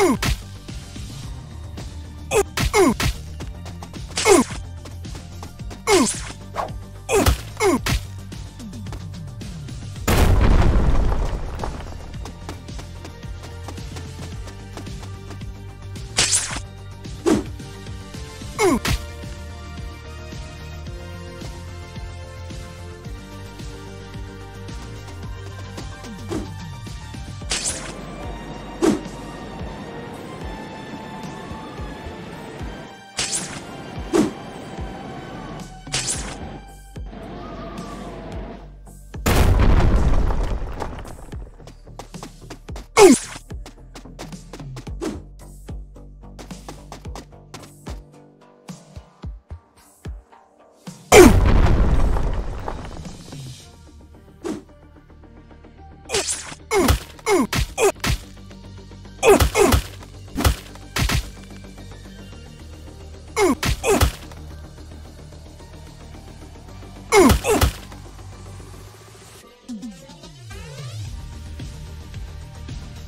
Ooh! Mm-hmm.